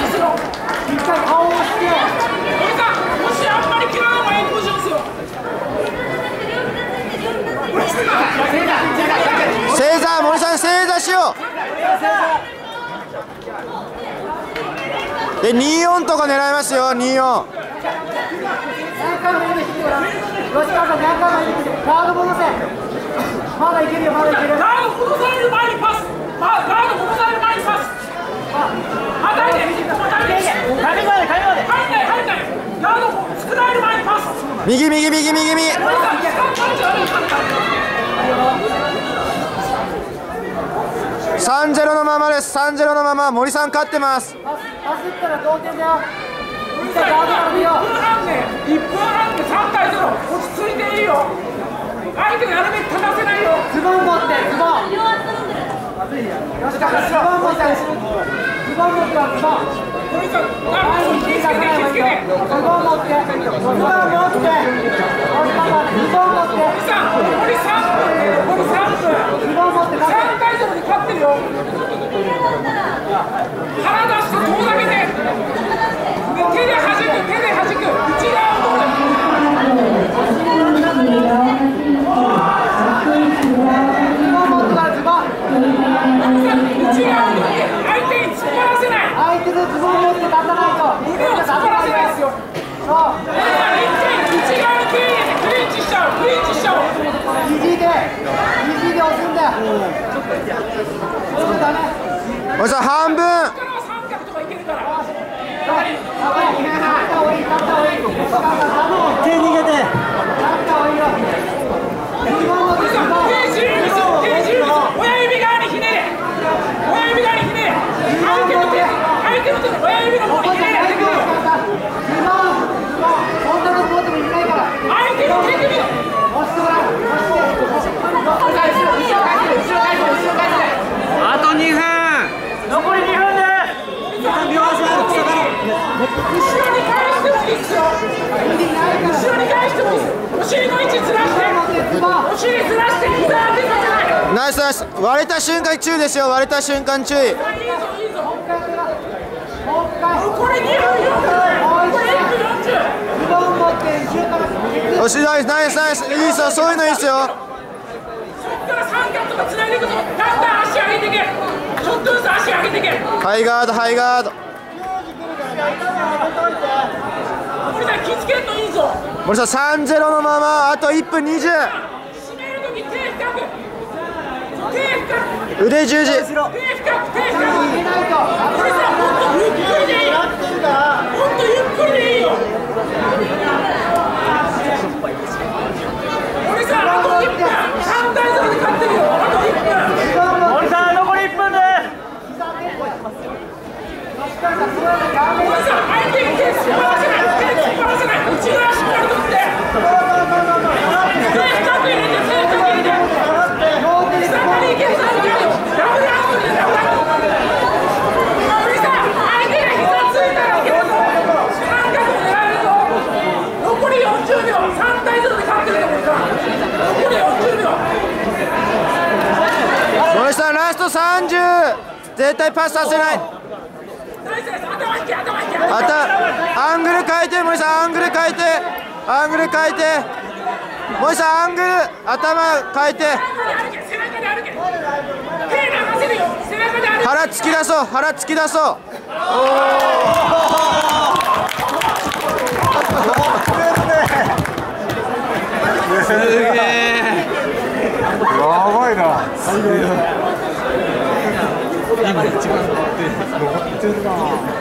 ですよ一回顔をして森さん腰あんまり切らない方がいいポジションですよ正座森さん正座しようで24とか狙いますよ24何回も指引いてごらん吉川さん何回も指引いてガード戻せだいけるよまだいけるガード戻される前にパスまガード戻される前にパス当たりで当たりで紙まで紙まで入んない入んないガード作られる前にパス右右右右右。森さん時間かかるじゃないですか3-0のままです。3-0のまま。森さん勝ってます。パスパスったら同点だよ一回ガードから見よ1分半で1分半で3対0落ち着いていいよ。相手がやるべき立たせないズボン持ってズボン吉川ズボン持って。ズボン持ってよズボン前に気引いてをつけて気をつけてズボン持ってズボン持ってズボン持って森さん残り3分ね残り3分ズボン持って3対0で勝ってるよ出して遠ざけてで手で弾く手で弾く内側を通るズボン持ってからズボン内側を通って相手に突っ張らせない相手のズボン持って立たないと腕を突っ張らせないですよそうだから一回内側に手入れてクリンチしちゃうクリンチしちゃう肘で肘で押すんだよそうだね森さん半分だから三ナイスナイス割れた瞬間注意ですよ割れた瞬間注意いいぞいいぞもう一回これ2分40これ1分40ズボン持って後ろからよしナイスナイスナイスいいですよそういうのいいですよそっから三角とか繋いでいくぞだんだん足上げていけちょっとずつ足上げてけハイガードハイガード森さん3-0のままあと1分20締めるとき手深く手深く。腕十字ゆっくりでいいラスト30絶対パスさせない。アングル変えて森さんアングル変えてアングル変えて森さんアングル頭変えて。腹突き出そう腹突き出そう。すげえやばいな。今一番乗って乗ってるな。